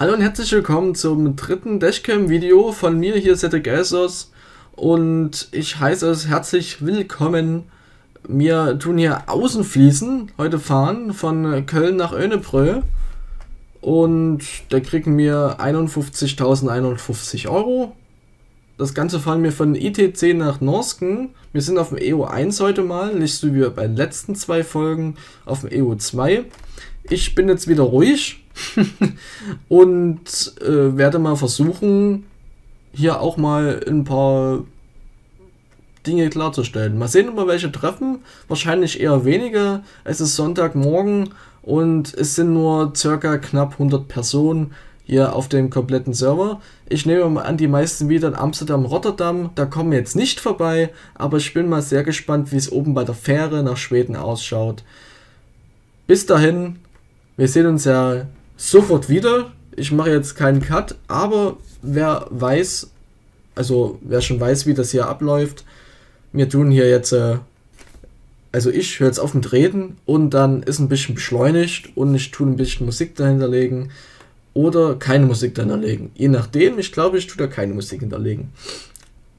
Hallo und herzlich willkommen zum dritten Dashcam-Video von mir hier, Cedric Essos. Und ich heiße es herzlich willkommen. Wir tun hier Außenfließen heute fahren von Köln nach Önebrö. Und da kriegen wir 51.051 Euro. Das Ganze fahren wir von ITC nach Norsken. Wir sind auf dem EO1 heute mal, nicht so wie bei den letzten zwei Folgen auf dem EO2. Ich bin jetzt wieder ruhig und äh, werde mal versuchen, hier auch mal ein paar Dinge klarzustellen. Mal sehen, ob wir welche treffen. Wahrscheinlich eher wenige. Es ist Sonntagmorgen und es sind nur circa knapp 100 Personen hier auf dem kompletten Server. Ich nehme mal an, die meisten wieder in Amsterdam, Rotterdam. Da kommen wir jetzt nicht vorbei, aber ich bin mal sehr gespannt, wie es oben bei der Fähre nach Schweden ausschaut. Bis dahin, wir sehen uns ja sofort wieder. Ich mache jetzt keinen Cut, aber wer weiß, also wer schon weiß, wie das hier abläuft, wir tun hier jetzt, äh, also ich höre jetzt auf mit Reden und dann ist ein bisschen beschleunigt und ich tue ein bisschen Musik dahinter legen oder keine Musik dahinter legen. Je nachdem, ich glaube, ich tue da keine Musik hinterlegen.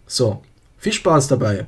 So, viel Spaß dabei.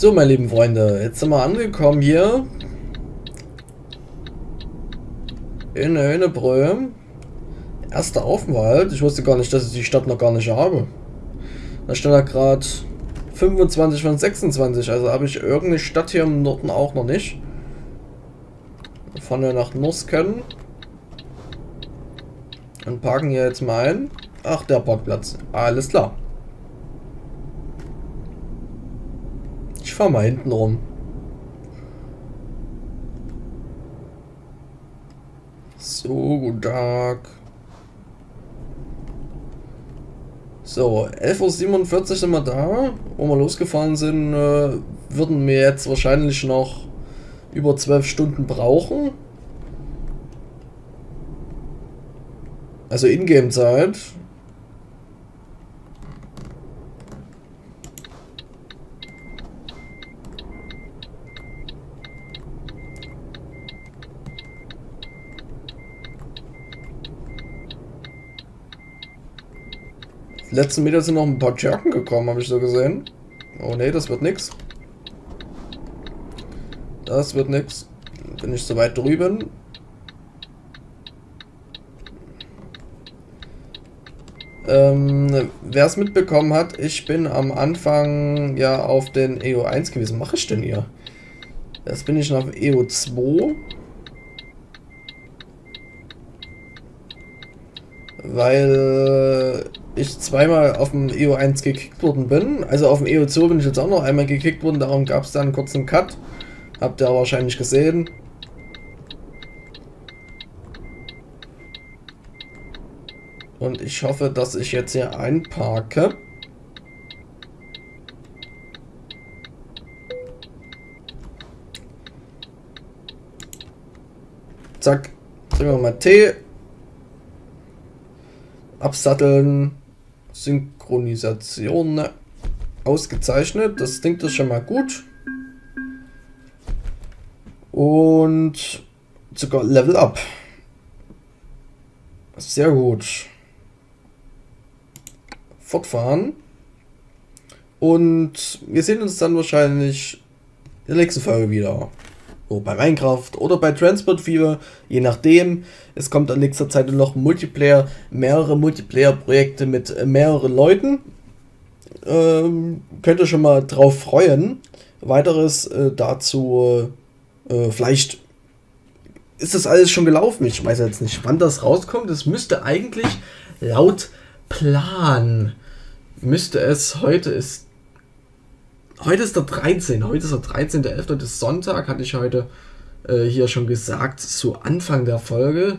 So, meine lieben Freunde, jetzt sind wir angekommen hier. In Hönebrö. Erster Aufenthalt. Ich wusste gar nicht, dass ich die Stadt noch gar nicht habe. Da steht da gerade 25 von 26. Also habe ich irgendeine Stadt hier im Norden auch noch nicht. Fahren wir nach Nursken. Und parken hier jetzt mal ein. Ach, der Parkplatz. Alles klar. Ich fahre mal hinten rum. So, guten Tag. So, 11.47 Uhr sind wir da. Wo wir losgefahren sind, äh, würden wir jetzt wahrscheinlich noch über 12 Stunden brauchen. Also Ingame-Zeit. Letzten Meter sind noch ein paar Jerken gekommen, habe ich so gesehen. Oh ne, das wird nix. Das wird nix. Bin ich so weit drüben. Ähm, wer es mitbekommen hat, ich bin am Anfang ja auf den EO1 gewesen. Mache ich denn hier? Jetzt bin ich noch auf EO2. Weil ich zweimal auf dem EO1 gekickt worden bin. Also auf dem EO2 bin ich jetzt auch noch einmal gekickt worden, darum gab es dann einen kurzen Cut. Habt ihr wahrscheinlich gesehen. Und ich hoffe, dass ich jetzt hier einparke. Zack. Sagen wir mal T. Absatteln. Synchronisation ne? ausgezeichnet. Das klingt das schon mal gut. Und sogar Level Up. Sehr gut. Fortfahren. Und wir sehen uns dann wahrscheinlich in der nächsten Folge wieder oh, bei Minecraft oder bei Transport Fever, je nachdem. Es kommt in nächster Zeit noch Multiplayer, mehrere Multiplayer-Projekte mit äh, mehreren Leuten. Ähm, könnt ihr schon mal drauf freuen. Weiteres äh, dazu, äh, vielleicht ist das alles schon gelaufen. Ich weiß jetzt nicht, wann das rauskommt. Es müsste eigentlich laut Plan, müsste es, heute ist Heute ist der 13. Heute ist der 13.11. Das ist Sonntag, hatte ich heute äh, hier schon gesagt, zu Anfang der Folge.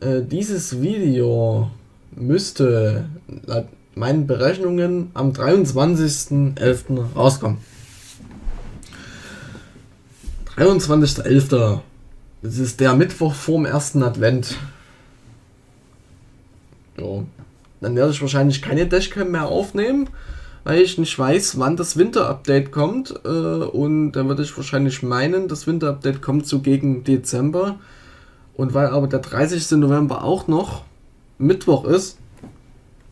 Äh, dieses Video müsste laut meinen Berechnungen am 23.11. rauskommen. 23.11. Das ist der Mittwoch vorm ersten Advent. So. Dann werde ich wahrscheinlich keine Dashcam mehr aufnehmen weil ich nicht weiß, wann das Winter-Update kommt. Äh, und dann würde ich wahrscheinlich meinen, das Winter-Update kommt so gegen Dezember. Und weil aber der 30. November auch noch Mittwoch ist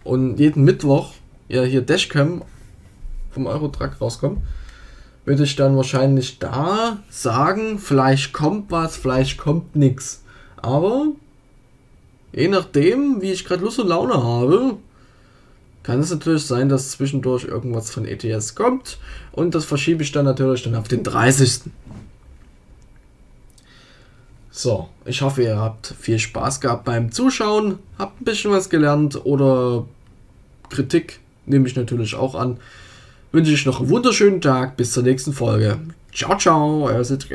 und jeden Mittwoch ja hier Dashcam vom Eurotruck rauskommt, würde ich dann wahrscheinlich da sagen, vielleicht kommt was, vielleicht kommt nichts. Aber je nachdem, wie ich gerade Lust und Laune habe, kann es natürlich sein, dass zwischendurch irgendwas von ETS kommt und das verschiebe ich dann natürlich dann auf den 30. So, ich hoffe, ihr habt viel Spaß gehabt beim Zuschauen, habt ein bisschen was gelernt oder Kritik nehme ich natürlich auch an. Wünsche ich noch einen wunderschönen Tag, bis zur nächsten Folge. Ciao, ciao, euer Citric